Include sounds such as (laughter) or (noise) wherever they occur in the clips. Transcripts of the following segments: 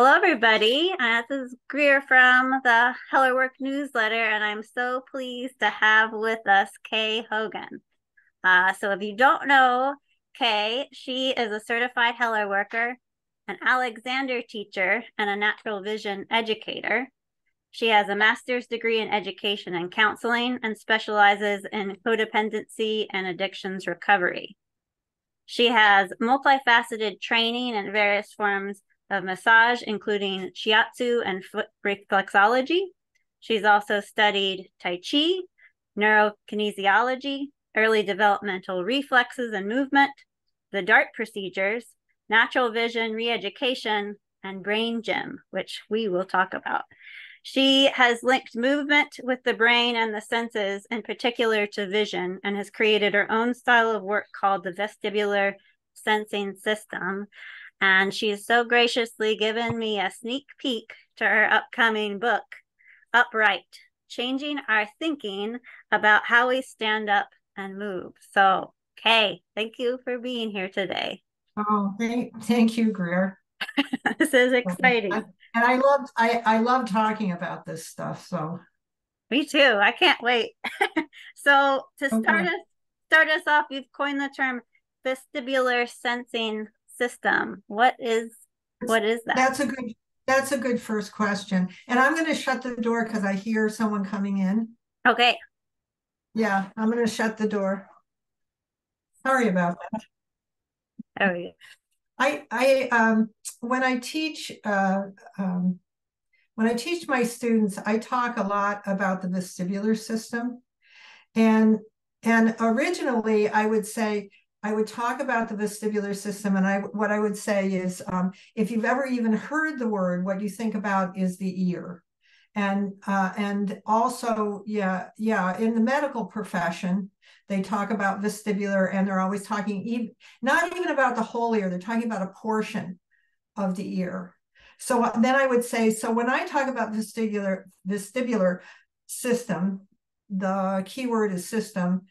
Hello, everybody. Uh, this is Greer from the Hellerwork newsletter, and I'm so pleased to have with us Kay Hogan. Uh, so, if you don't know Kay, she is a certified Hellerworker, an Alexander teacher, and a natural vision educator. She has a master's degree in education and counseling and specializes in codependency and addictions recovery. She has multifaceted training in various forms of massage, including shiatsu and foot reflexology. She's also studied Tai Chi, neurokinesiology, early developmental reflexes and movement, the DART procedures, natural vision reeducation, and brain gym, which we will talk about. She has linked movement with the brain and the senses, in particular to vision, and has created her own style of work called the vestibular sensing system, and she's so graciously given me a sneak peek to her upcoming book, Upright Changing Our Thinking About How We Stand Up and Move. So, Kay, thank you for being here today. Oh, thank, thank you, Greer. (laughs) this is exciting. and I love I, I love talking about this stuff. So me too. I can't wait. (laughs) so to start okay. us start us off, you've coined the term vestibular sensing system. What is what is that? That's a good that's a good first question. And I'm going to shut the door because I hear someone coming in. Okay. Yeah, I'm going to shut the door. Sorry about that. Oh yeah. I I um when I teach uh um when I teach my students, I talk a lot about the vestibular system. And and originally I would say I would talk about the vestibular system, and I what I would say is, um, if you've ever even heard the word, what you think about is the ear, and uh, and also, yeah, yeah, in the medical profession, they talk about vestibular, and they're always talking even not even about the whole ear; they're talking about a portion of the ear. So uh, then I would say, so when I talk about vestibular vestibular system, the keyword is system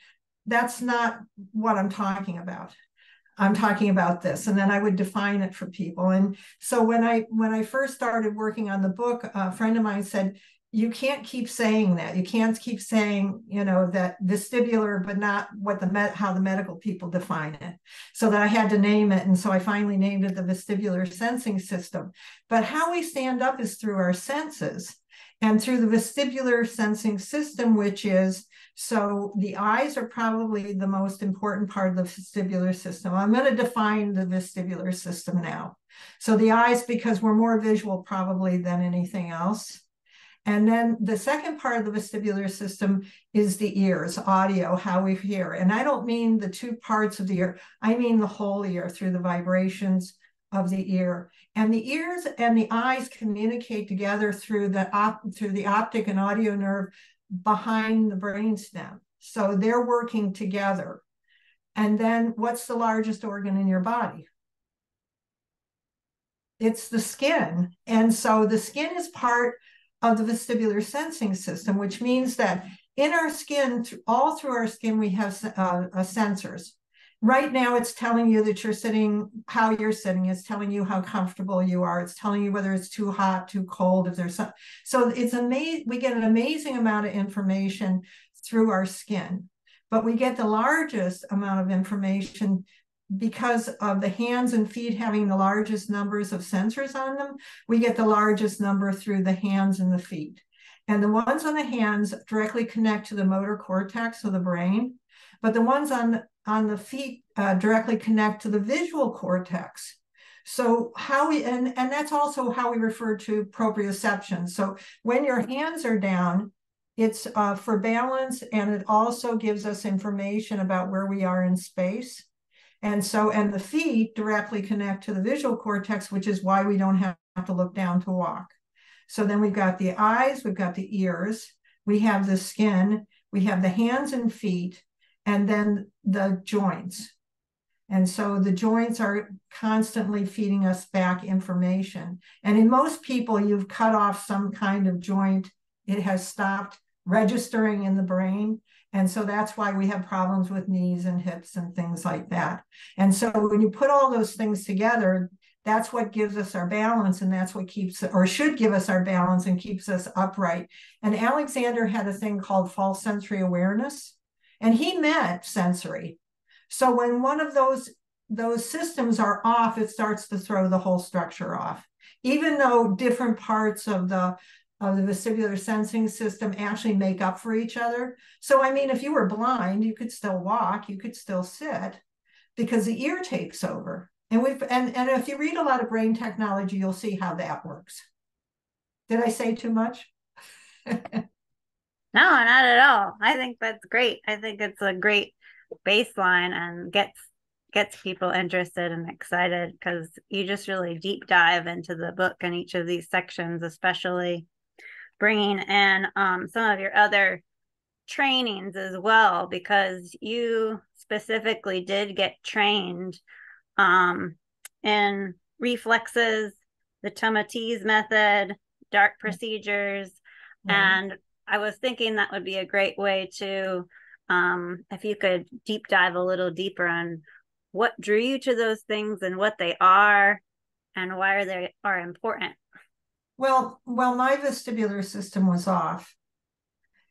that's not what I'm talking about. I'm talking about this, and then I would define it for people. And so when I when I first started working on the book, a friend of mine said, "You can't keep saying that. You can't keep saying, you know, that vestibular, but not what the med- how the medical people define it." So that I had to name it, and so I finally named it the vestibular sensing system. But how we stand up is through our senses, and through the vestibular sensing system, which is so the eyes are probably the most important part of the vestibular system. I'm going to define the vestibular system now. So the eyes, because we're more visual probably than anything else. And then the second part of the vestibular system is the ears, audio, how we hear. And I don't mean the two parts of the ear, I mean the whole ear through the vibrations of the ear. And the ears and the eyes communicate together through the op- through the optic and audio nerve behind the brainstem. So they're working together. And then what's the largest organ in your body? It's the skin. And so the skin is part of the vestibular sensing system, which means that in our skin, all through our skin, we have uh, uh, sensors. Right now, it's telling you that you're sitting, how you're sitting. It's telling you how comfortable you are. It's telling you whether it's too hot, too cold, if there's some. So it's amazing. We get an amazing amount of information through our skin, but we get the largest amount of information because of the hands and feet having the largest numbers of sensors on them. We get the largest number through the hands and the feet. And the ones on the hands directly connect to the motor cortex of the brain. But the ones on on the feet uh, directly connect to the visual cortex. So how we and and that's also how we refer to proprioception. So when your hands are down, it's uh, for balance, and it also gives us information about where we are in space. And so, and the feet directly connect to the visual cortex, which is why we don't have to look down to walk. So then we've got the eyes, we've got the ears, we have the skin, we have the hands and feet, and then the joints. And so the joints are constantly feeding us back information. And in most people, you've cut off some kind of joint, it has stopped registering in the brain. And so that's why we have problems with knees and hips and things like that. And so when you put all those things together, that's what gives us our balance and that's what keeps or should give us our balance and keeps us upright and alexander had a thing called false sensory awareness and he meant sensory so when one of those those systems are off it starts to throw the whole structure off even though different parts of the of the vestibular sensing system actually make up for each other so i mean if you were blind you could still walk you could still sit because the ear takes over and we've and, and if you read a lot of brain technology, you'll see how that works. Did I say too much? (laughs) no, not at all. I think that's great. I think it's a great baseline and gets gets people interested and excited because you just really deep dive into the book and each of these sections, especially bringing in um, some of your other trainings as well, because you specifically did get trained um, and reflexes, the Tomatis method, Dart procedures. Mm-hmm. And I was thinking that would be a great way to, um, if you could deep dive a little deeper on what drew you to those things and what they are and why they are important. Well, well, my vestibular system was off.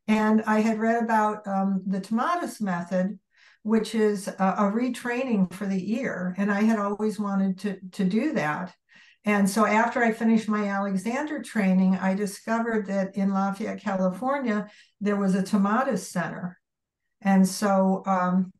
And I had read about um, the Tomatis method, which is a, a retraining for the ear. And I had always wanted to, to do that. And so after I finished my Alexander training, I discovered that in Lafayette, California, there was a Tomatis Center. And so, um,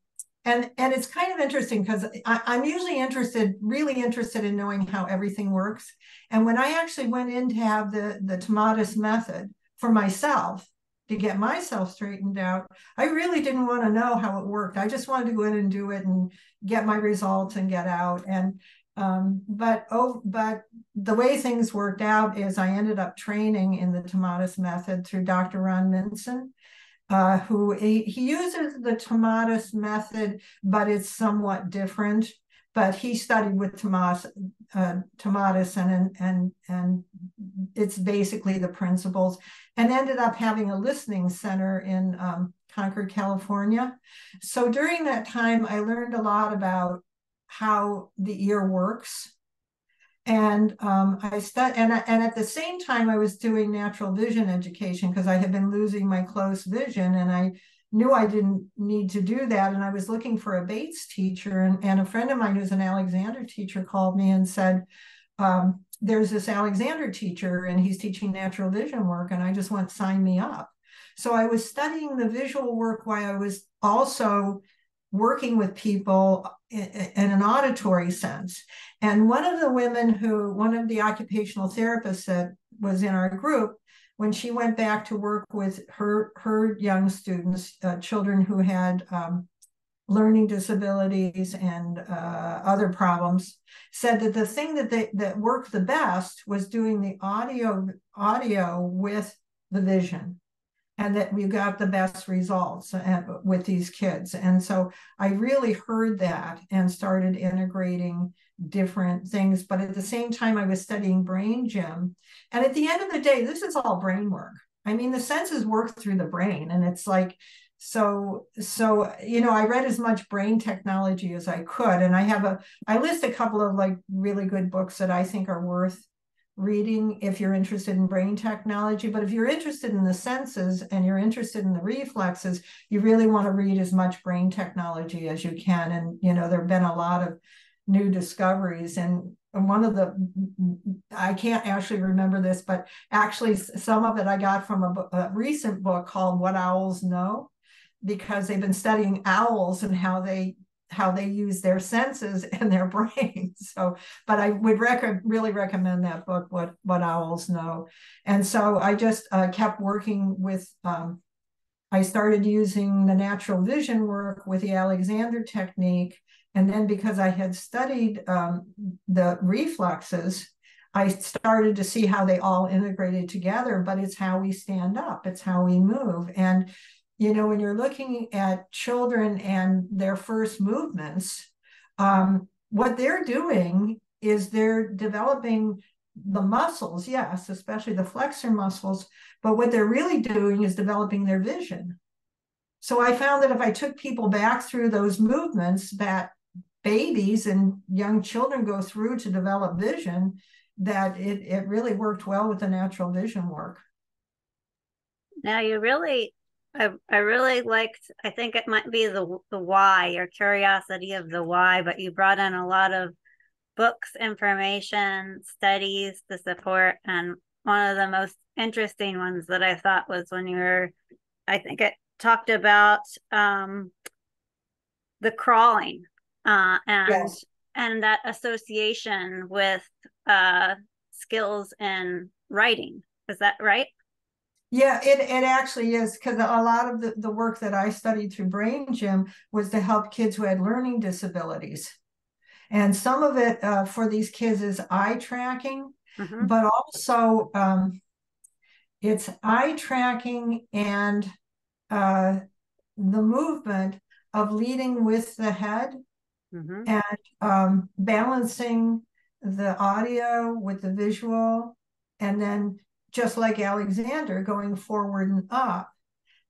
and and it's kind of interesting because I'm usually interested, really interested in knowing how everything works. And when I actually went in to have the the Tomatis method for myself, to get myself straightened out. I really didn't want to know how it worked. I just wanted to go in and do it and get my results and get out. And um, but oh, but the way things worked out is I ended up training in the Tomatis method through Dr. Ron Minson. Uh, who he, he uses the Tomatis method, but it's somewhat different but he studied with Tomas, uh, Tomatis and, and, and it's basically the principles and ended up having a listening center in um, Concord, California. So during that time, I learned a lot about how the ear works. And um, I studied, and, and at the same time, I was doing natural vision education because I had been losing my close vision and I knew I didn't need to do that. And I was looking for a Bates teacher. And, and a friend of mine who's an Alexander teacher called me and said, um, There's this Alexander teacher and he's teaching natural vision work. And I just went, sign me up. So I was studying the visual work while I was also working with people in, in an auditory sense. And one of the women who, one of the occupational therapists that was in our group, when she went back to work with her her young students, uh, children who had um, learning disabilities and uh, other problems, said that the thing that they that worked the best was doing the audio audio with the vision and that we got the best results uh, with these kids. And so I really heard that and started integrating different things. But at the same time, I was studying brain gym. And at the end of the day, this is all brain work. I mean, the senses work through the brain. And it's like, so so you know i read as much brain technology as i could and i have a i list a couple of like really good books that i think are worth reading if you're interested in brain technology. But if you're interested in the senses and you're interested in the reflexes, you really want to read as much brain technology as you can. And, you know, there have been a lot of new discoveries. And one of the, I can't actually remember this, but actually some of it I got from a, a recent book called What Owls Know because they've been studying owls and how they how they use their senses (laughs) and their brains. So, but I would rec- really recommend that book, What What Owls Know. And so I just uh, kept working with. Um, I started using the natural vision work with the Alexander technique, and then because I had studied um, the reflexes, I started to see how they all integrated together. But it's how we stand up, it's how we move, and you know, when you're looking at children and their first movements, um, what they're doing is they're developing the muscles, yes, especially the flexor muscles, but what they're really doing is developing their vision. So I found that if I took people back through those movements, that babies and young children go through to develop vision that it, it really worked well with the natural vision work. Now you really I, I really liked I think it might be the the why your curiosity of the why, but you brought in a lot of books, information, studies to support and one of the most interesting ones that I thought was when you were I think it talked about um the crawling uh and yes. and that association with uh skills in writing. Is that right? Yeah, it, it actually is because a lot of the, the work that I studied through Brain Gym was to help kids who had learning disabilities. And some of it uh, for these kids is eye tracking, mm-hmm. but also um, it's eye tracking and uh, the movement of leading with the head mm-hmm. and um, balancing the audio with the visual and then just like Alexander going forward and up.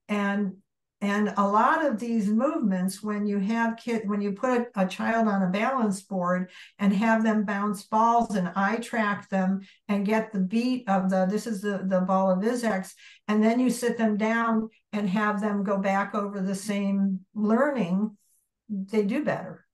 And and a lot of these movements, when you have kid, when you put a, child on a balance board and have them bounce balls and eye track them and get the beat of the this is the the Bal-A-Vis-X, and then you sit them down and have them go back over the same learning, they do better.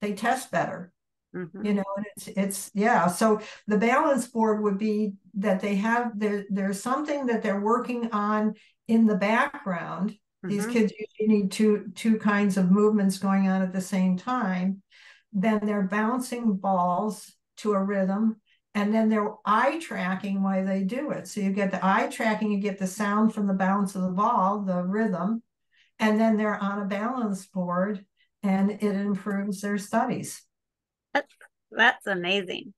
They test better. Mm-hmm. You know, and it's it's yeah. So the balance board would be that they have there there's something that they're working on in the background. Mm-hmm. These kids usually need two two kinds of movements going on at the same time. Then they're bouncing balls to a rhythm and then they're eye tracking while they do it. So you get the eye tracking, you get the sound from the bounce of the ball, the rhythm, and then they're on a balance board and it improves their studies. That's that's amazing.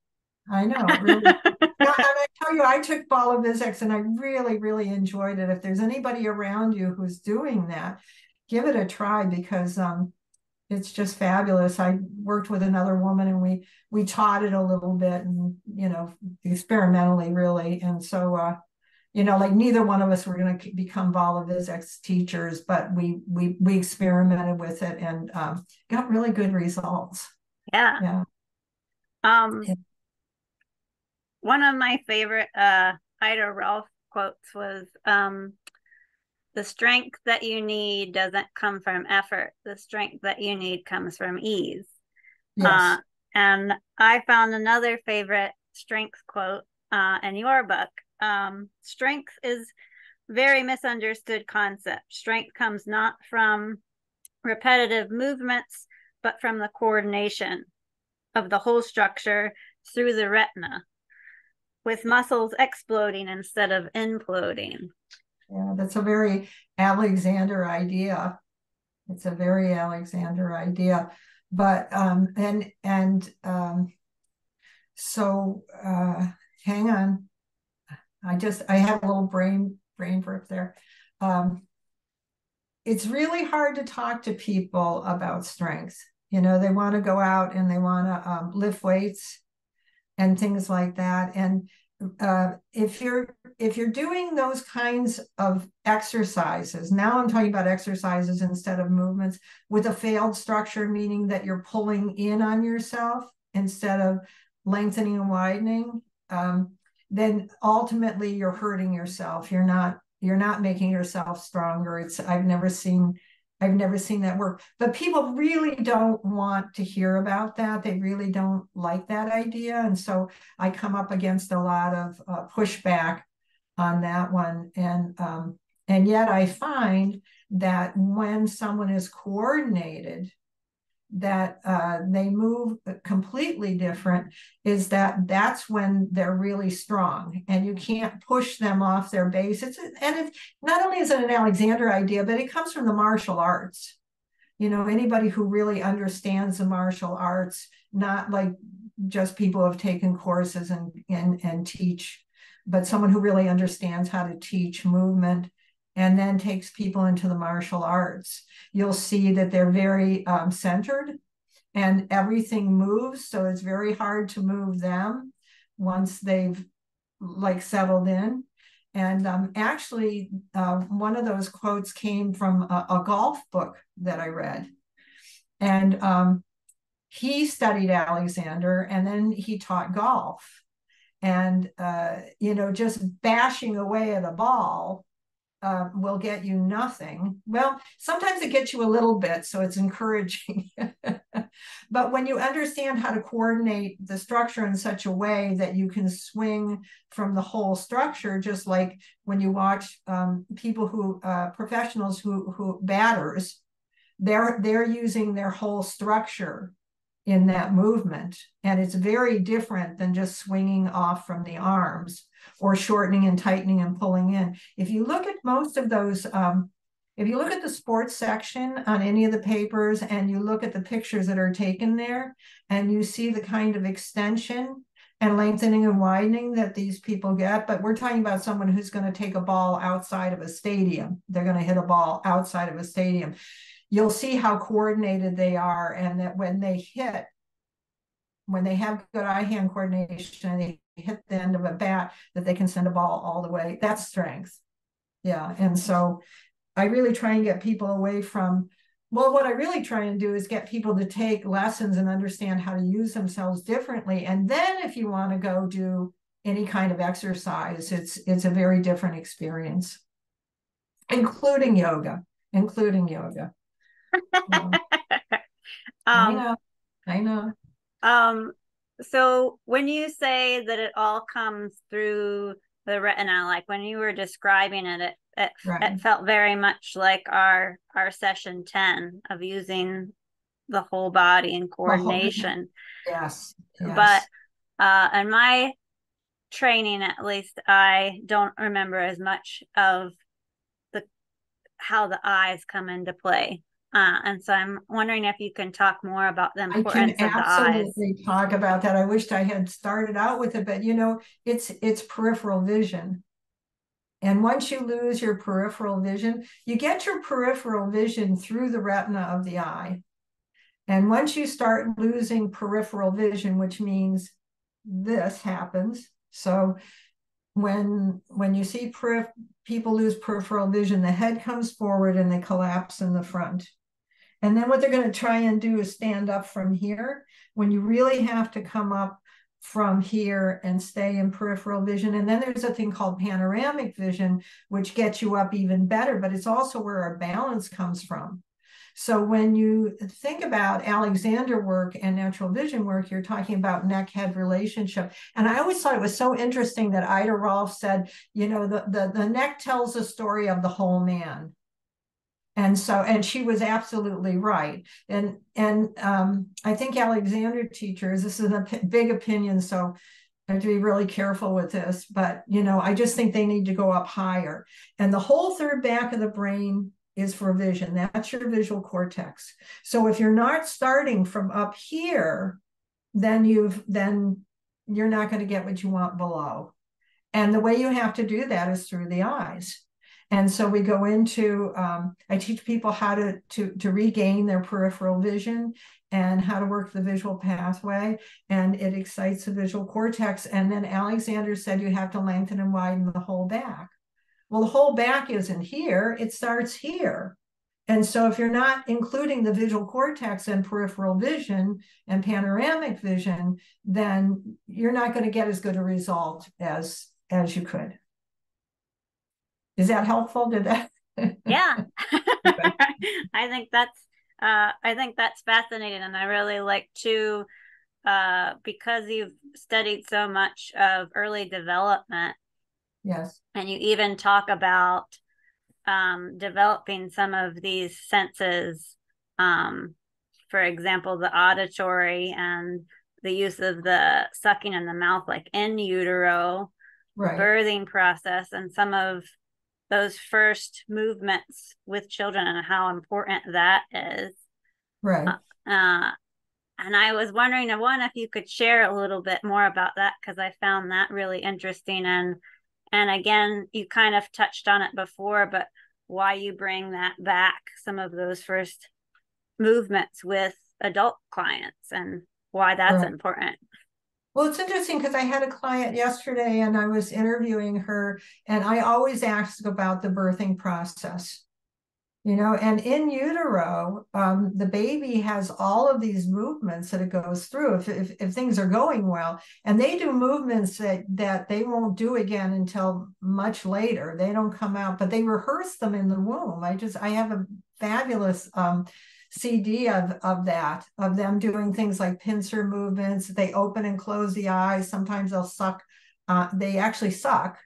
I know. Really. (laughs) now, and I tell you, I took Bal-A-Vis-X and I really, really enjoyed it. If there's anybody around you who's doing that, give it a try because um, it's just fabulous. I worked with another woman and we we taught it a little bit and you know experimentally really. And so uh, you know, like neither one of us were going to become Bal-A-Vis-X teachers, but we we we experimented with it and um, got really good results. Yeah. Yeah. Um, yeah. one of my favorite uh Ida Rolf quotes was um the strength that you need doesn't come from effort. The strength that you need comes from ease. Yes. Uh, and I found another favorite strength quote uh, in your book. Um, strength is very misunderstood concept. Strength comes not from repetitive movements, but from the coordination of the whole structure through the retina, with muscles exploding instead of imploding. Yeah, that's a very Alexander idea. It's a very Alexander idea. But um and and um so uh hang on. I just I have a little brain brain burp there. Um it's really hard to talk to people about strength you know, they want to go out and they want to um, lift weights and things like that. And uh, if you're if you're doing those kinds of exercises, now I'm talking about exercises instead of movements with a failed structure, meaning that you're pulling in on yourself instead of lengthening and widening. Um, then ultimately you're hurting yourself. You're not you're not making yourself stronger. It's I've never seen I've never seen that work. But people really don't want to hear about that. They really don't like that idea. And so I come up against a lot of uh, pushback on that one. And um, and yet I find that when someone is coordinated that uh, they move completely different is that that's when they're really strong and you can't push them off their base. It's and it's not only is it an alexander idea but it comes from the martial arts. You know anybody who really understands the martial arts not like just people who have taken courses and and and teach but someone who really understands how to teach movement and then takes people into the martial arts. You'll see that they're very um, centered and everything moves. So it's very hard to move them once they've like settled in. And um, actually, uh, one of those quotes came from a, a, golf book that I read. And um, he studied Alexander and then he taught golf. And, uh, you know, just bashing away at a ball uh, will get you nothing. Well, sometimes it gets you a little bit, so it's (laughs) encouraging. but when you understand how to coordinate the structure in such a way that you can swing from the whole structure, just like when you watch um, people who uh, professionals who who batters, they're they're using their whole structure in that movement, and it's very different than just swinging off from the arms or shortening and tightening and pulling in. If you look at most of those, um, if you look at the sports section on any of the papers and you look at the pictures that are taken there and you see the kind of extension and lengthening and widening that these people get, but we're talking about someone who's going to take a ball outside of a stadium. They're going to hit a ball outside of a stadium. You'll see how coordinated they are and that when they hit, when they have good eye-hand coordination and they hit the end of a bat, that they can send a ball all the way. That's strength. Yeah. And so I really try and get people away from, well, what I really try and do is get people to take lessons and understand how to use themselves differently. And then if you want to go do any kind of exercise, it's it's a very different experience, including yoga, including yoga. (laughs) um, I know. I know. Um, so when you say that it all comes through the retina, like when you were describing it, it it, right. it felt very much like our our session 10 of using the whole body and coordination. Yes. yes. But uh in my training at least I don't remember as much of the how the eyes come into play. Uh, and so I'm wondering if you can talk more about the importance I can absolutely talk about that. I wished I had started out with it, but you know, it's it's peripheral vision. And once you lose your peripheral vision, you get your peripheral vision through the retina of the eye. And once you start losing peripheral vision, which means this happens. So when when you see perif- people lose peripheral vision, the head comes forward and they collapse in the front. And then what they're going to try and do is stand up from here when you really have to come up from here and stay in peripheral vision. And then there's a thing called panoramic vision, which gets you up even better, but it's also where our balance comes from. So when you think about Alexander work and natural vision work, you're talking about neck head relationship. And I always thought it was so interesting that Ida Rolf said, you know, the, the, the neck tells the story of the whole man and so and she was absolutely right. And and um, i think alexander teachers this is a big opinion so I have to be really careful with this but you know i just think they need to go up higher. And the whole third back of the brain is for vision. That's your visual cortex. So if you're not starting from up here then you've then you're not going to get what you want below. And the way you have to do that is through the eyes and so we go into, um, I teach people how to, to, to regain their peripheral vision and how to work the visual pathway. And it excites the visual cortex. And then Alexander said you have to lengthen and widen the whole back. Well, the whole back isn't here, it starts here. And so if you're not including the visual cortex and peripheral vision and panoramic vision, then you're not going to get as good a result as as you could. Is that helpful? Did that? (laughs) yeah, (laughs) I think that's uh, I think that's fascinating, and I really like to uh, because you've studied so much of early development. Yes, and you even talk about um, developing some of these senses. Um, for example, the auditory and the use of the sucking in the mouth, like in utero, right. birthing process, and some of those first movements with children and how important that is. Right. Uh, uh, and I was wondering, one, if you could share a little bit more about that because I found that really interesting. And and again, you kind of touched on it before, but why you bring that back, some of those first movements with adult clients and why that's right. important. Well, it's interesting because I had a client yesterday and I was interviewing her, and I always ask about the birthing process. you know and in utero um, the baby has all of these movements that it goes through if, if, if things are going well. And they do movements that that they won't do again until much later. They don't come out but they rehearse them in the womb. I just i have a fabulous um, cd of of that of them doing things like pincer movements they open and close the eyes sometimes they'll suck uh, they actually suck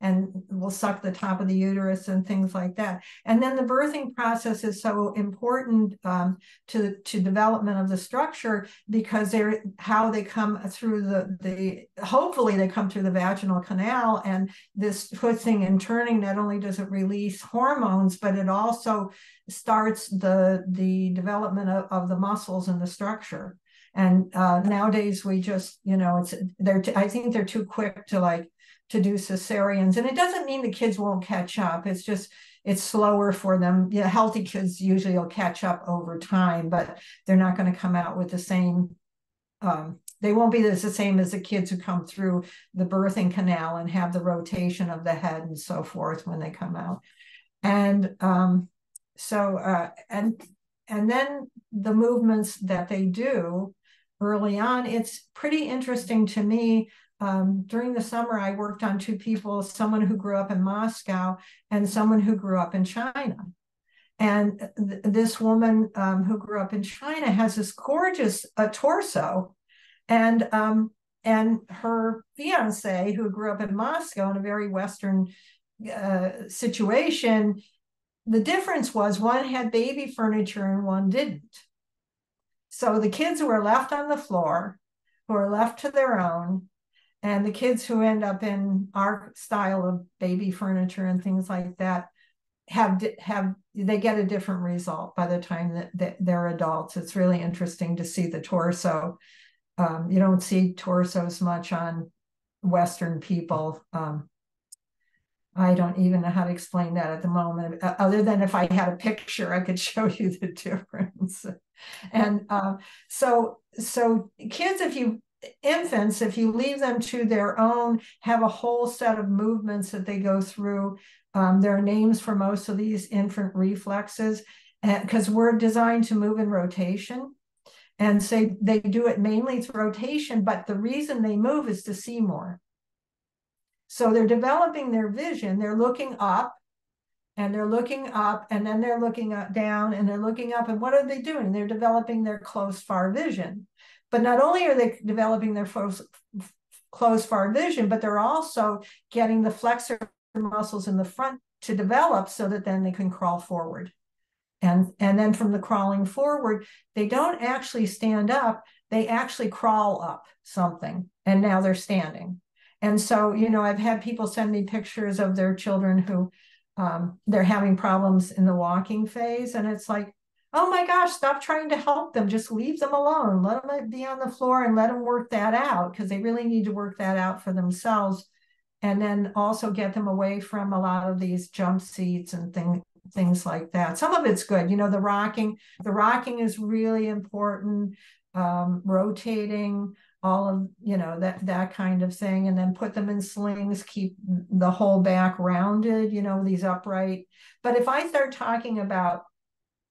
and will suck the top of the uterus and things like that. And then the birthing process is so important um, to to development of the structure because they're how they come through the the hopefully they come through the vaginal canal and this twisting and turning not only does it release hormones but it also starts the the development of, of the muscles and the structure. And uh, nowadays we just you know it's they're t- I think they're too quick to like to do cesareans. And it doesn't mean the kids won't catch up. It's just it's slower for them. Yeah, healthy kids usually will catch up over time, but they're not going to come out with the same. Um, they won't be the same as the kids who come through the birthing canal and have the rotation of the head and so forth when they come out. And um, so, uh, and and then the movements that they do early on, it's pretty interesting to me um, during the summer, I worked on two people, someone who grew up in Moscow and someone who grew up in China. And th- this woman um, who grew up in China has this gorgeous uh, torso, and um, and her fiance, who grew up in Moscow in a very Western uh, situation, the difference was one had baby furniture and one didn't. So the kids who were left on the floor, who were left to their own, and the kids who end up in our style of baby furniture and things like that have have they get a different result by the time that, that they're adults. It's really interesting to see the torso. Um, you don't see torsos much on western people. Um, i don't even know how to explain that at the moment uh, other than if i had a picture i could (laughs) show you the difference. And uh, so so kids if you infants, if you leave them to their own, have a whole set of movements that they go through. Um, there are names for most of these infant reflexes because we're designed to move in rotation. And say they do it mainly through rotation, but the reason they move is to see more. So they're developing their vision, they're looking up and they're looking up and then they're looking down and they're looking up. And what are they doing? They're developing their close far vision. But not only are they developing their close far vision, but they're also getting the flexor muscles in the front to develop so that then they can crawl forward. And, and then from the crawling forward, they don't actually stand up, they actually crawl up something. And now they're standing. And so, you know, I've had people send me pictures of their children who um, they're having problems in the walking phase. And it's like, oh my gosh, stop trying to help them. Just leave them alone. Let them be on the floor and let them work that out because they really need to work that out for themselves. And then also get them away from a lot of these jump seats and things things like that. Some of it's good. You know, the rocking, the rocking is really important. Um, rotating, all of you know that that kind of thing and then put them in slings keep the whole back rounded you know these upright but if i start talking about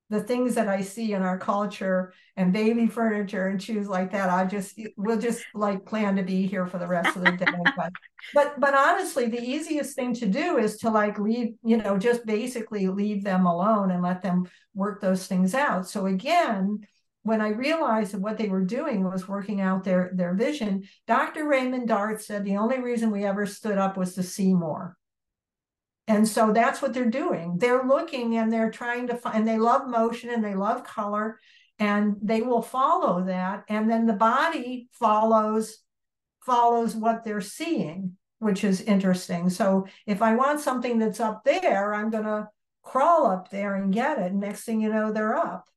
the things that I see in our culture and baby furniture and shoes like that, I just we'll just like plan to be here for the rest of the day. (laughs) but but but honestly, the easiest thing to do is to like leave, you know, just basically leave them alone and let them work those things out. So again, when I realized that what they were doing was working out their their vision, Dr. Raymond Dart said the only reason we ever stood up was to see more. And so that's what they're doing. They're looking and they're trying to find, and they love motion and they love color, and they will follow that. And then the body follows follows what they're seeing, which is interesting. So if I want something that's up there, I'm gonna crawl up there and get it. Next thing you know, they're up.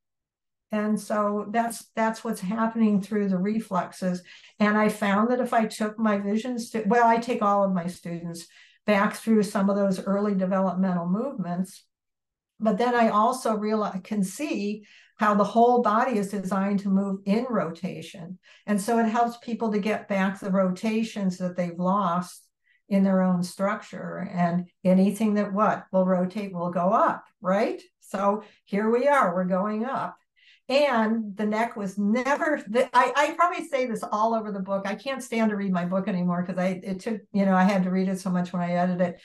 And so that's that's what's happening through the reflexes. And I found that if I took my visions to well, I take all of my students back through some of those early developmental movements. But then I also realize, can see how the whole body is designed to move in rotation. And so it helps people to get back the rotations that they've lost in their own structure and anything that what will rotate will go up right so here we are we're going up and the neck was never I, I probably say this all over the book i can't stand to read my book anymore because i it took you know i had to read it so much when i edited it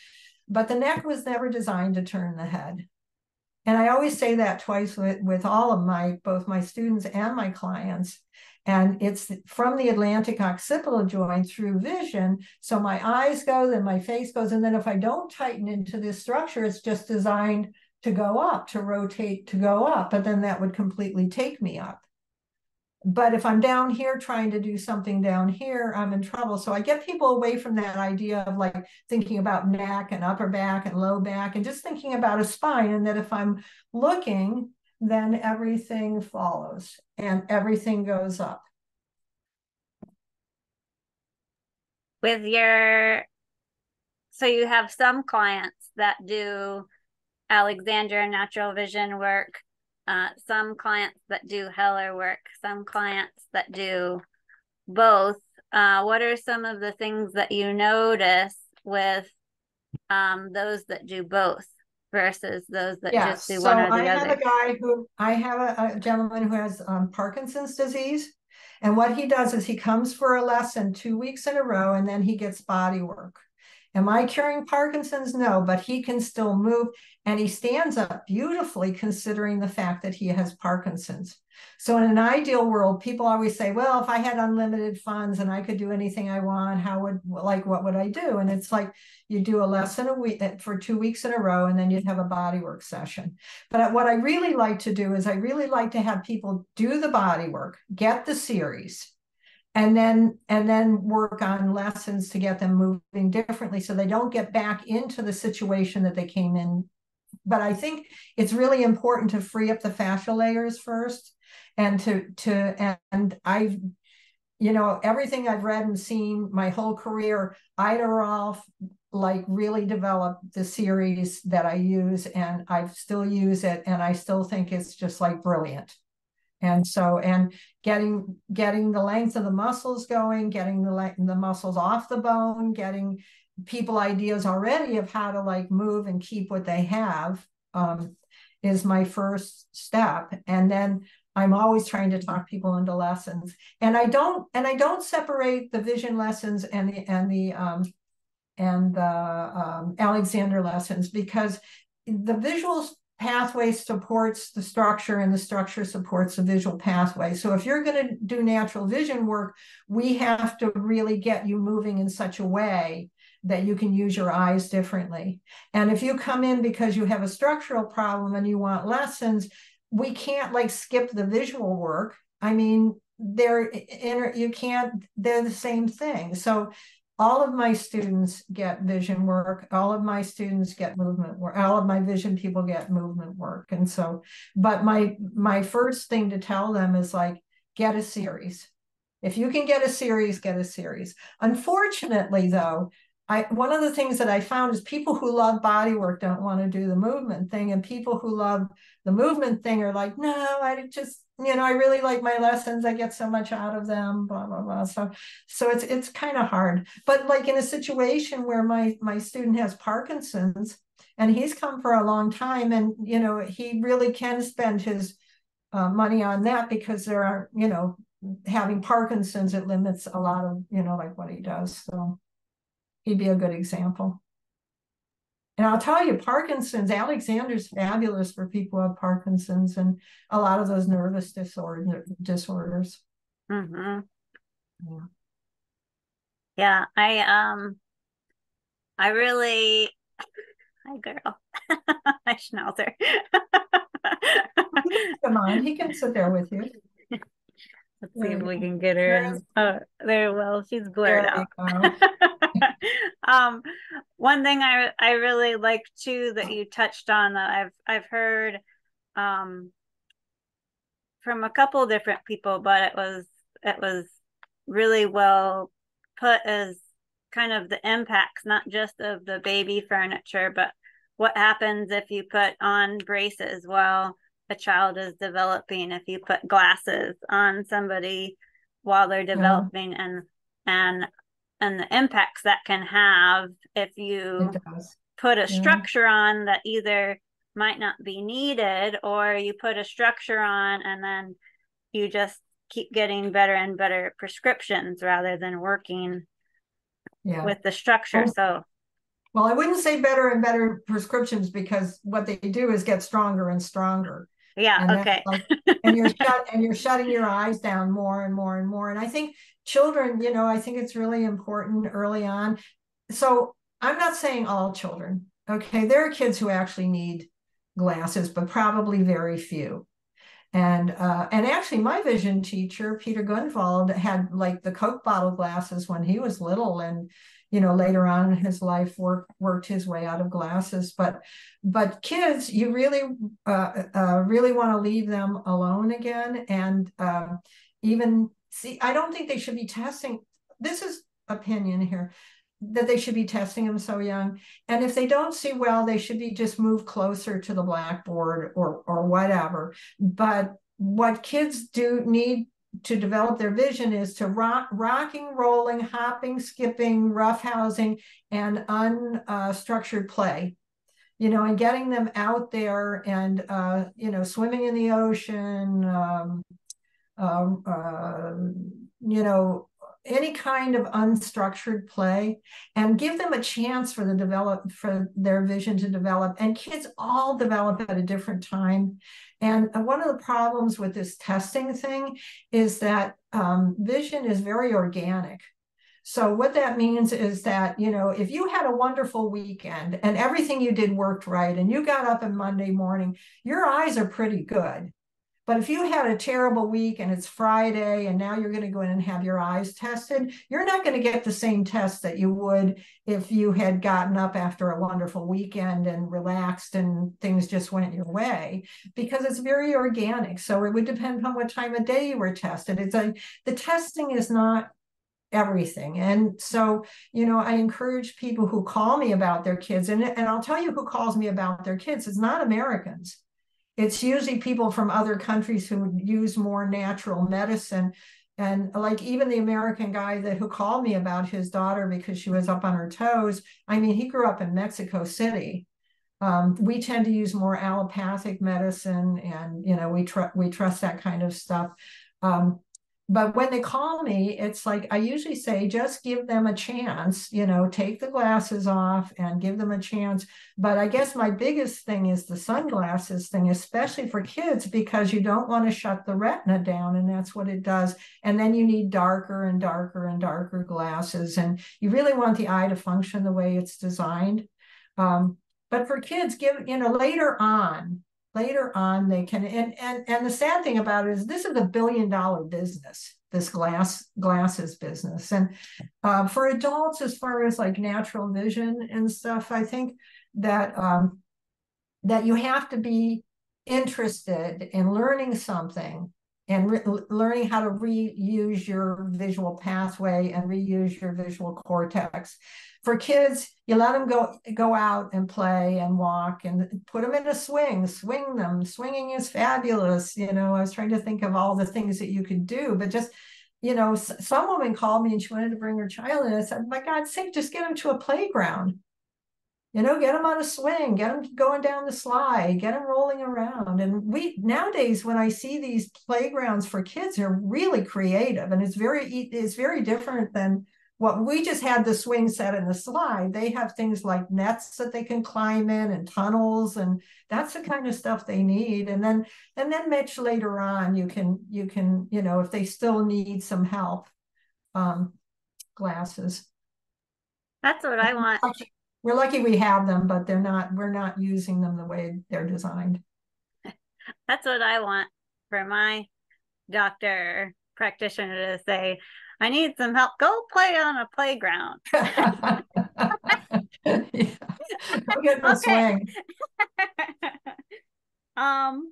but the neck was never designed to turn the head and i always say that twice with, with all of my both my students and my clients and it's from the atlanto-occipital joint through vision. So my eyes go, then my face goes. And then if I don't tighten into this structure, it's just designed to go up, to rotate, to go up. But then that would completely take me up. But if I'm down here trying to do something down here, I'm in trouble. So I get people away from that idea of like thinking about neck and upper back and low back and just thinking about a spine. And that if I'm looking then everything follows and everything goes up. With your, so you have some clients that do Alexander natural vision work, uh, some clients that do Hellerwork, some clients that do both. Uh, what are some of the things that you notice with um, those that do both? versus those that yes. just do so one or the I other? I have a guy who I have a, a gentleman who has um, Parkinson's disease, and what he does is he comes for a lesson two weeks in a row, and then he gets body work. Am I curing Parkinson's? No, but he can still move and he stands up beautifully considering the fact that he has Parkinson's. So, in an ideal world, people always say, Well, if I had unlimited funds and I could do anything I want, how would, like, what would I do? And it's like you do a lesson a week for two weeks in a row, and then you'd have a bodywork session. But what I really like to do is I really like to have people do the bodywork, get the series, and then and then work on lessons to get them moving differently so they don't get back into the situation that they came in. But i think it's really important to free up the fascial layers first and to to and i've you know everything i've read and seen my whole career ida rolf like really developed the series that i use and i still use it and i still think it's just like brilliant and so and getting getting the length of the muscles going getting the the muscles off the bone getting people ideas already of how to like move and keep what they have um, is my first step. And then i'm always trying to talk people into lessons. And i don't and i don't separate the vision lessons and the and the um, and the um, alexander lessons because the visuals pathway supports the structure and the structure supports the visual pathway. So if you're going to do natural vision work, we have to really get you moving in such a way that you can use your eyes differently. And if you come in because you have a structural problem and you want lessons, we can't like skip the visual work. I mean, they're inner, you can't they're the same thing. So all of my students get vision work all of my students get movement work all of my vision people get movement work. And so but my my first thing to tell them is like get a series. If you can get a series get a series. Unfortunately though I one of the things that I found is people who love body work don't want to do the movement thing, and people who love the movement thing are like, no, I just you know I really like my lessons. I get so much out of them. Blah blah blah. So so it's it's kind of hard. But like in a situation where my my student has Parkinson's and he's come for a long time, and you know he really can spend his uh, money on that because there are you know having Parkinson's it limits a lot of you know like what he does. So he'd be a good example. And I'll tell you, Parkinson's, Alexander's fabulous for people who have Parkinson's and a lot of those nervous disorder, disorders. Mm-hmm. Yeah. Yeah, I um I really (laughs) hi girl. (laughs) I schnauzer. Come on, he can sit there with you. Let's see if we can get her. Oh, there. Well, she's blurred out. (laughs) um, one thing I I really like too that you touched on that I've I've heard um from a couple different people, but it was it was really well put as kind of the impacts, not just of the baby furniture, but what happens if you put on braces while a child is developing, if you put glasses on somebody while they're developing yeah. and and and the impacts that can have if you put a yeah. structure on that either might not be needed or you put a structure on and then you just keep getting better and better prescriptions rather than working yeah. with the structure. so well, I wouldn't say better and better prescriptions because what they do is get stronger and stronger. Yeah. And okay. Like, (laughs) and you're shut and you're shutting your eyes down more and more and more. And I think children, you know, I think it's really important early on. So I'm not saying all children. Okay, there are kids who actually need glasses, but probably very few. And uh, and actually, my vision teacher, Peter Gunvald, had like the Coke bottle glasses when he was little, and you know later on in his life worked worked his way out of glasses. But but kids, you really uh, uh, really want to leave them alone again, and uh, even see. I don't think they should be testing. This is opinion here that they should be testing them so young. And if they don't see well, they should be just moved closer to the blackboard or or whatever. But what kids do need to develop their vision is to rock, rocking, rolling, hopping, skipping, roughhousing, and unstructured play. You know, and getting them out there and uh, you know swimming in the ocean, um, uh, uh, you know, any kind of unstructured play and give them a chance for the develop for their vision to develop. And kids all develop at a different time. And one of the problems with this testing thing is that um, vision is very organic. So what that means is that you know if you had a wonderful weekend and everything you did worked right and you got up on monday morning your eyes are pretty good but if you had a terrible week and it's Friday and now you're going to go in and have your eyes tested, you're not going to get the same test that you would if you had gotten up after a wonderful weekend and relaxed and things just went your way because it's very organic. So it would depend on what time of day you were tested. It's like the testing is not everything. And so, you know, I encourage people who call me about their kids, and, and I'll tell you who calls me about their kids. It's not Americans it's usually people from other countries who use more natural medicine. And like even the american guy that who called me about his daughter because she was up on her toes i mean he grew up in mexico city. Um, we tend to use more allopathic medicine and you know we trust we trust that kind of stuff. Um, but when they call me it's like i usually say just give them a chance you know take the glasses off and give them a chance. But i guess my biggest thing is the sunglasses thing especially for kids because you don't want to shut the retina down and that's what it does. And then you need darker and darker and darker glasses and you really want the eye to function the way it's designed. Um, but for kids give you know later on later on they can and and and the sad thing about it is this is a billion dollar business this glass glasses business and uh, for adults as far as like natural vision and stuff i think that um, that you have to be interested in learning something and re- learning how to reuse your visual pathway and reuse your visual cortex. For kids, you let them go go out and play and walk and put them in a swing, swing them. Swinging is fabulous. You know, I was trying to think of all the things that you could do, but just you know, some woman called me and she wanted to bring her child, and I said, "My God's sake, just get them to a playground." you know get them on a swing get them going down the slide get them rolling around and we nowadays when i see these playgrounds for kids are really creative and it's very it's very different than what we just had the swing set and the slide they have things like nets that they can climb in and tunnels and that's the kind of stuff they need. And then and then Mitch later on you can you can you know if they still need some help um glasses. That's what i want. We're lucky we have them, but they're not, we're not using them the way they're designed. (laughs) That's what I want for my doctor practitioner to say, I need some help. Go play on a playground. (laughs) yeah. Go get the swing. (laughs) um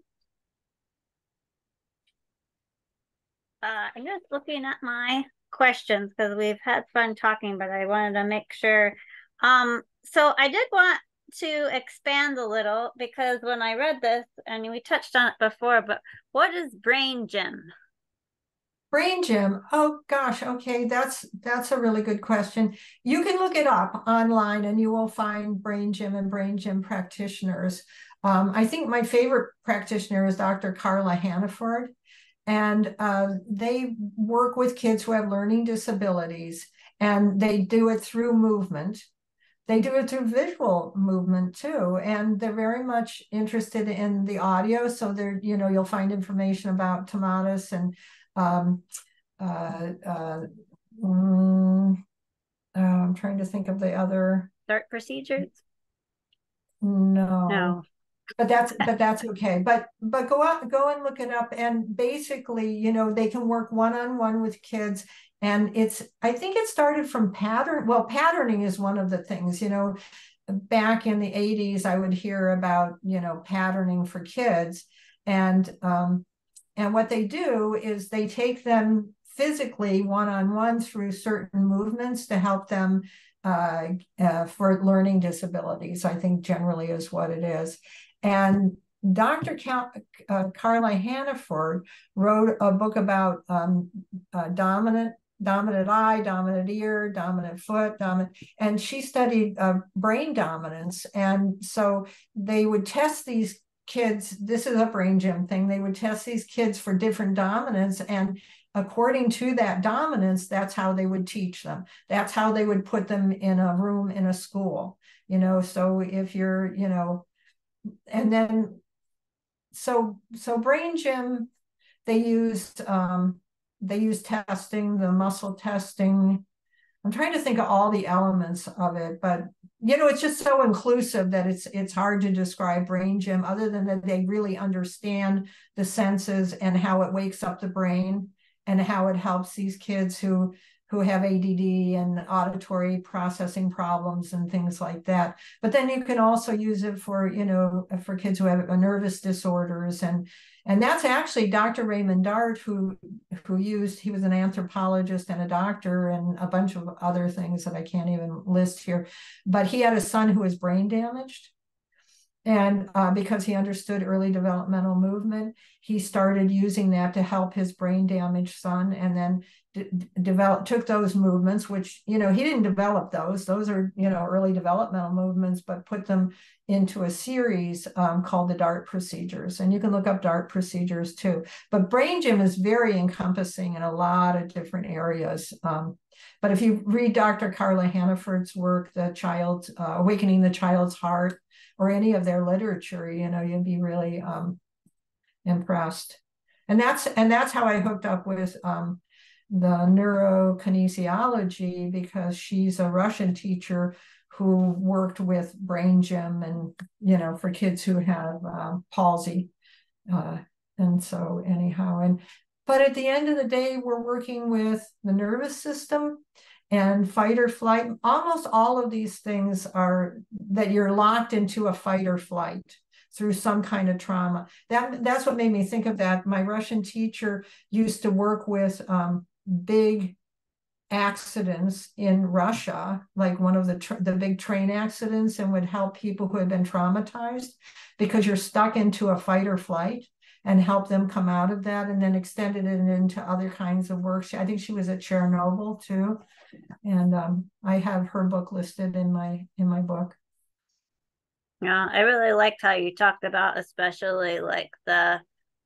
uh, I'm just looking at my questions because we've had fun talking, but I wanted to make sure. Um, so I did want to expand a little because when I read this, and we touched on it before, but what is brain gym? Brain Gym. Oh gosh, okay, that's that's a really good question. You can look it up online and you will find Brain Gym and Brain Gym practitioners. Um, I think my favorite practitioner is Dr. Carla Hannaford, and uh, they work with kids who have learning disabilities, and they do it through movement. They do it through visual movement too, and they're very much interested in the audio. So they're, you know, you'll find information about Tomatis and um, uh, uh, mm, uh, I'm trying to think of the other Dart procedures. No, no, but that's (laughs) but that's okay. But but go out, go and look it up, and basically, you know, they can work one on one with kids. And it's, I think it started from pattern. Well, patterning is one of the things, you know, back in the 80s, I would hear about, you know, patterning for kids. And um, and what they do is they take them physically one on one through certain movements to help them uh, uh, for learning disabilities, I think generally is what it is. And Dr. Cal- uh, Carla Hannaford wrote a book about um, uh, dominant dominant eye, dominant ear, dominant foot, dominant, and she studied uh, brain dominance. And so they would test these kids, this is a brain gym thing, they would test these kids for different dominance. And according to that dominance, that's how they would teach them. That's how they would put them in a room in a school. You know, so if you're, you know, and then so so brain gym, they used um they used testing, the muscle testing. I'm trying to think of all the elements of it, but you know, it's just so inclusive that it's it's hard to describe brain gym other than that they really understand the senses and how it wakes up the brain and how it helps these kids who who have ADD and auditory processing problems and things like that. But then you can also use it for, you know, for kids who have nervous disorders and and that's actually Dr. Raymond Dart who who used he was an anthropologist and a doctor and a bunch of other things that I can't even list here. But he had a son who was brain damaged and uh, because he understood early developmental movement, he started using that to help his brain damaged son and then d- develop took those movements which you know he didn't develop those. Those are you know early developmental movements but put them into a series um, called the Dart procedures. And you can look up Dart procedures too. But brain gym is very encompassing in a lot of different areas um, but if you read dr Carla Hannaford's work the child uh, awakening the child's heart or any of their literature you know you'd be really um, impressed. And that's and that's how i hooked up with um, the neurokinesiology because she's a Russian teacher who worked with brain gym and you know for kids who have uh, palsy uh, and so anyhow. And but at the end of the day we're working with the nervous system and fight or flight. Almost all of these things are that you're locked into a fight or flight through some kind of trauma. That that's what made me think of that. My russian teacher used to work with um, big accidents in Russia, like one of the tr- the big train accidents, and would help people who had been traumatized because you're stuck into a fight or flight and help them come out of that, and then extended it into other kinds of work. She, I think she was at Chernobyl too, and um, I have her book listed in my in my book. Yeah, I really liked how you talked about, especially like the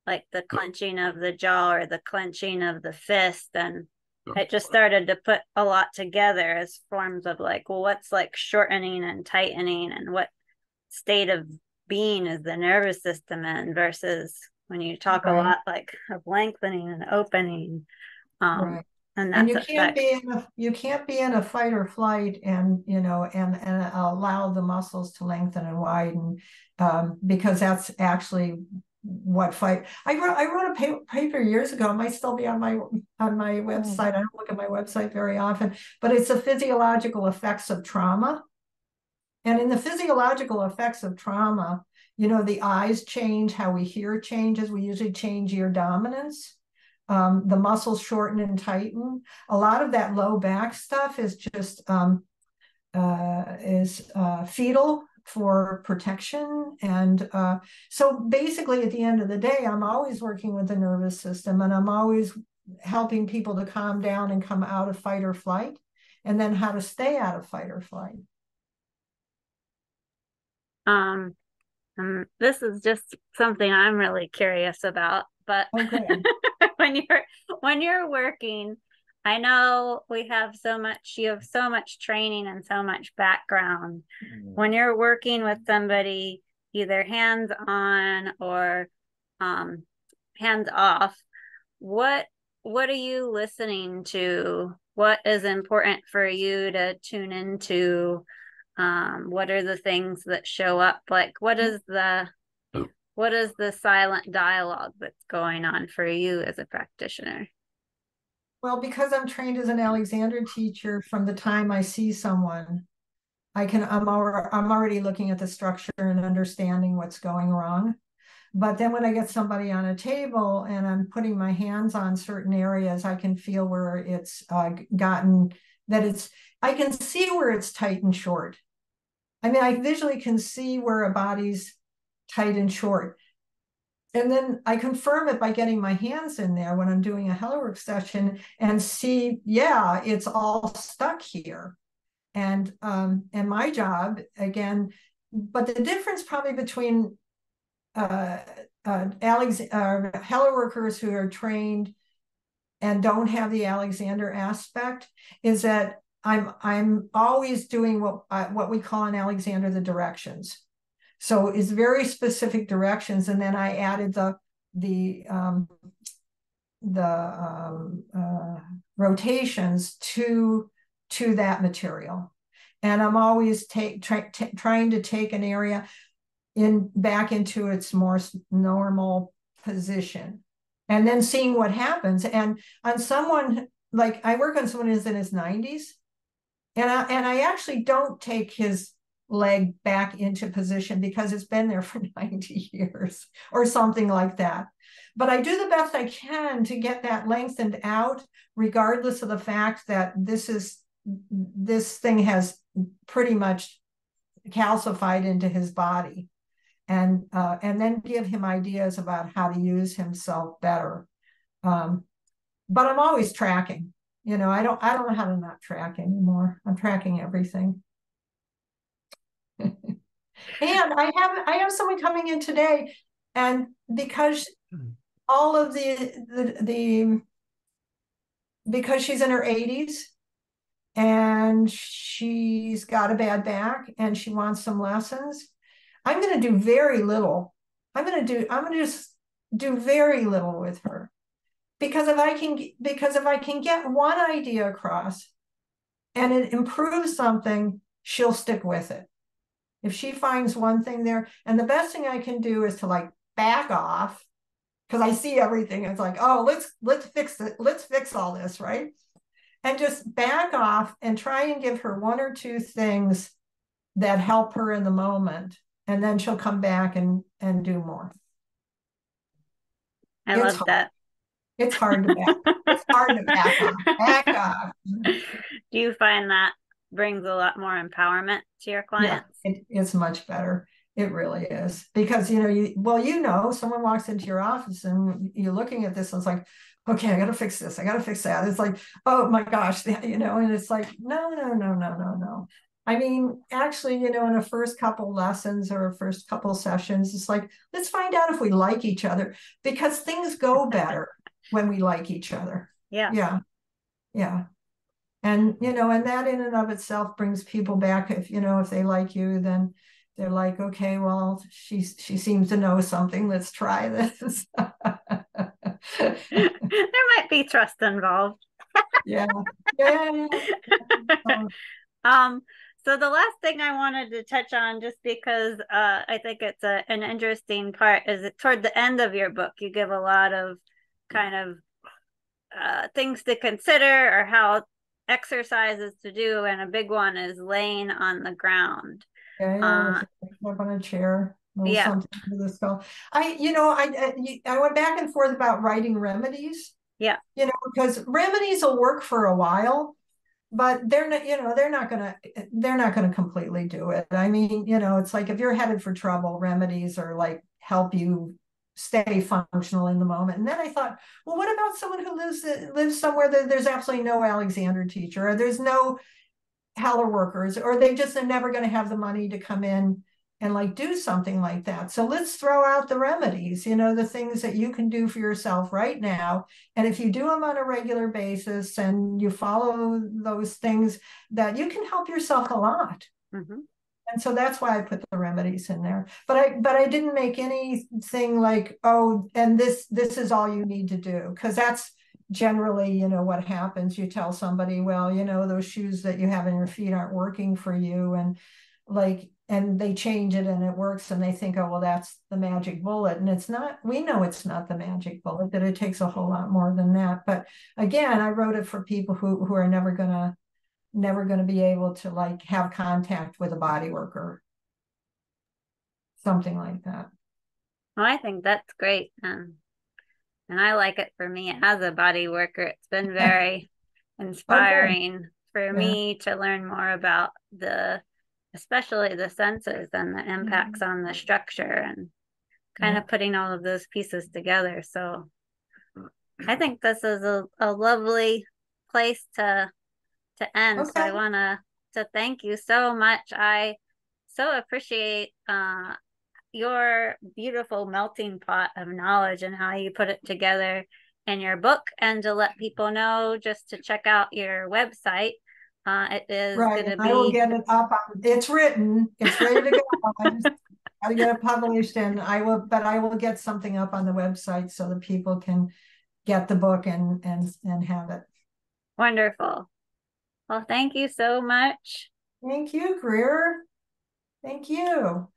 like the clenching of the jaw or the clenching of the fist and it just started to put a lot together as forms of like well what's like shortening and tightening and what state of being is the nervous system in versus when you talk right. a lot like of lengthening and opening um right. And, and you can't be in a, you can't be in a fight or flight and you know and and allow the muscles to lengthen and widen um, because that's actually what fight i wrote i wrote a paper years ago it might still be on my on my hmm. website i don't look at my website very often but it's the physiological effects of trauma. And in the physiological effects of trauma you know the eyes change how we hear changes we usually change ear dominance um, the muscles shorten and tighten a lot of that low back stuff is just um, uh, is uh, fetal for protection. And uh, so basically, at the end of the day, I'm always working with the nervous system and I'm always helping people to calm down and come out of fight or flight, and then how to stay out of fight or flight. Um, um this is just something I'm really curious about. But okay. (laughs) when you're when you're working, I know we have so much. You have so much training and so much background. Mm-hmm. When you're working with somebody, either hands on or um, hands off, what what are you listening to? What is important for you to tune into? Um, what are the things that show up? Like what is the what is the silent dialogue that's going on for you as a practitioner? Well, because I'm trained as an Alexander teacher from the time I see someone, I can I'm already, I'm already looking at the structure and understanding what's going wrong. But then when I get somebody on a table and I'm putting my hands on certain areas, I can feel where it's uh, gotten that it's I can see where it's tight and short. I mean, I visually can see where a body's tight and short. And then I confirm it by getting my hands in there when I'm doing a Hellerwork session and see, yeah, it's all stuck here. And um, and my job again, but the difference probably between uh, uh, Alex uh, Hellerworkers who are trained and don't have the Alexander aspect is that I'm I'm always doing what uh, what we call in Alexander the directions. So it's very specific directions, and then I added the the um, the um, uh, rotations to to that material, and I'm always take try, trying to take an area in back into its more normal position, and then seeing what happens. And on someone like I work on someone who's in his 90s, and I and I actually don't take his leg back into position because it's been there for (laughs) 90 years or something like that. But I do the best I can to get that lengthened out, regardless of the fact that this is this thing has pretty much calcified into his body, and uh, and then give him ideas about how to use himself better. Um, but I'm always tracking. You know, I don't I don't know how to not track anymore. I'm tracking everything (laughs) and I have I have someone coming in today, and because all of the the, the because she's in her 80s and she's got a bad back and she wants some lessons, I'm going to do very little. I'm going to do I'm going to just do very little with her because if I can because if I can get one idea across and it improves something, she'll stick with it. If she finds one thing there, and the best thing I can do is to like back off because I see everything. It's like, oh, let's let's fix it. Let's fix all this, right? And just back off and try and give her one or two things that help her in the moment, and then she'll come back and and do more. I it's love hard. that. It's hard to back. it's hard to back off. Back off. (laughs) Do you find that brings a lot more empowerment to your clients. Yeah, it, it's much better. It really is. Because you know you well you know someone walks into your office and you're looking at this and it's like okay I got to fix this. I got to fix that. It's like oh my gosh (laughs) you know and it's like no no no no no no. I mean actually you know in the first couple lessons or a first couple sessions it's like let's find out if we like each other because things go (laughs) better when we like each other. Yeah. Yeah. Yeah and you know and that in and of itself brings people back. If you know if they like you then they're like okay well she she seems to know something. Let's try this. (laughs) There might be trust involved. Yeah. Yeah. (laughs) Um so the last thing I wanted to touch on, just because uh, I think it's a, an interesting part, is that toward the end of your book, you give a lot of kind of uh, things to consider or how exercises to do, and a big one is laying on the ground. Yeah, yeah uh, up on a chair. Yeah. The skull. I, you know, I, I went back and forth about writing remedies. Yeah. You know, because remedies will work for a while, but they're not, you know, they're not gonna, they're not gonna completely do it. I mean, you know, it's like if you're headed for trouble, remedies are like help you stay functional in the moment. And then I thought, well, what about someone who lives lives somewhere that there's absolutely no Alexander teacher, or there's no Hellerworkers, or they just are never going to have the money to come in and like do something like that. So let's throw out the remedies, you know, the things that you can do for yourself right now. And if you do them on a regular basis and you follow those things, that you can help yourself a lot. Mm-hmm. And so that's why I put the remedies in there. But I but I didn't make anything like, oh, and this this is all you need to do. Because that's generally, you know, what happens. You tell somebody, well, you know, those shoes that you have in your feet aren't working for you. And like and they change it and it works and they think oh well that's the magic bullet and it's not we know it's not the magic bullet that it takes a whole lot more than that but again i wrote it for people who who are never going to never going to be able to like have contact with a body worker something like that well i think that's great um, and i like it for me as a body worker it's been (laughs) very inspiring okay. for yeah. me to learn more about the especially the senses and the impacts mm-hmm. on the structure and kind yeah. of putting all of those pieces together. So I (clears throat) think this is a, a lovely place to to end. Okay. So I wanna to thank you so much. I so appreciate uh your beautiful melting pot of knowledge and how you put it together in your book and to let people know just to check out your website uh, it is right. going to be. I will get it up. On, it's written. It's ready to go. I to (laughs) get it published, and I will. But I will get something up on the website so that people can get the book and and and have it. Wonderful. Well, thank you so much. Thank you, Greer. Thank you.